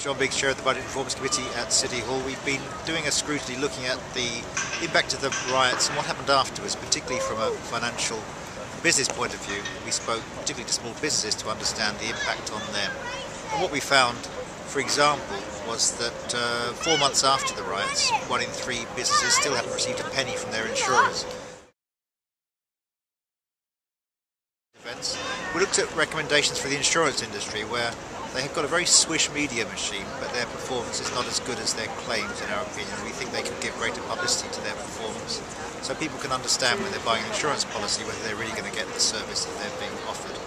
John Biggs, Chair of the Budget Performance Committee at City Hall. We've been doing a scrutiny looking at the impact of the riots and what happened afterwards, particularly from a financial business point of view. We spoke particularly to small businesses to understand the impact on them. And what we found, for example, was that uh, four months after the riots, one in three businesses still haven't received a penny from their insurers. We looked at recommendations for the insurance industry where they have got a very swish media machine, but their performance is not as good as their claims, in our opinion. We think they can give greater publicity to their performance so people can understand when they're buying an insurance policy whether they're really going to get the service that they're being offered.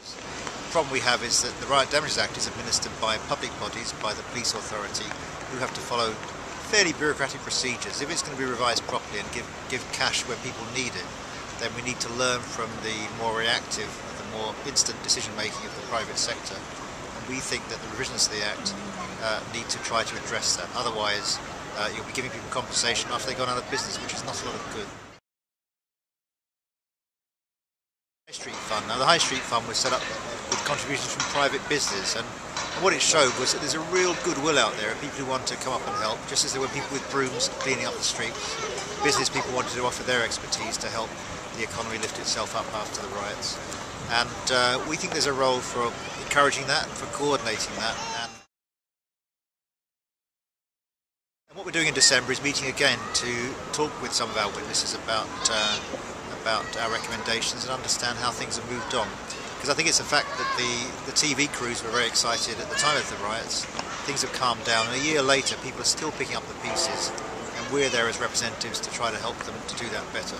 The problem we have is that the Riot Damages Act is administered by public bodies, by the police authority, who have to follow fairly bureaucratic procedures. If it's going to be revised properly and give, give cash where people need it, then we need to learn from the more reactive, the more instant decision making of the private sector. And we think that the revisions to the Act uh, need to try to address that. Otherwise, uh, you'll be giving people compensation after they've gone out of business, which is not a lot of good. High Street Fund. Now, the High Street Fund was set up with contributions from private business, and, and what it showed was that there's a real goodwill out there of people who want to come up and help, just as there were people with brooms cleaning up the streets. Business people wanted to offer their expertise to help the economy lift itself up after the riots. And uh, we think there's a role for encouraging that and for coordinating that. And, and what we're doing in December is meeting again to talk with some of our witnesses about uh, about our recommendations and understand how things have moved on. Because I think it's a fact that the, the TV crews were very excited at the time of the riots. Things have calmed down, and a year later, people are still picking up the pieces, and we're there as representatives to try to help them to do that better.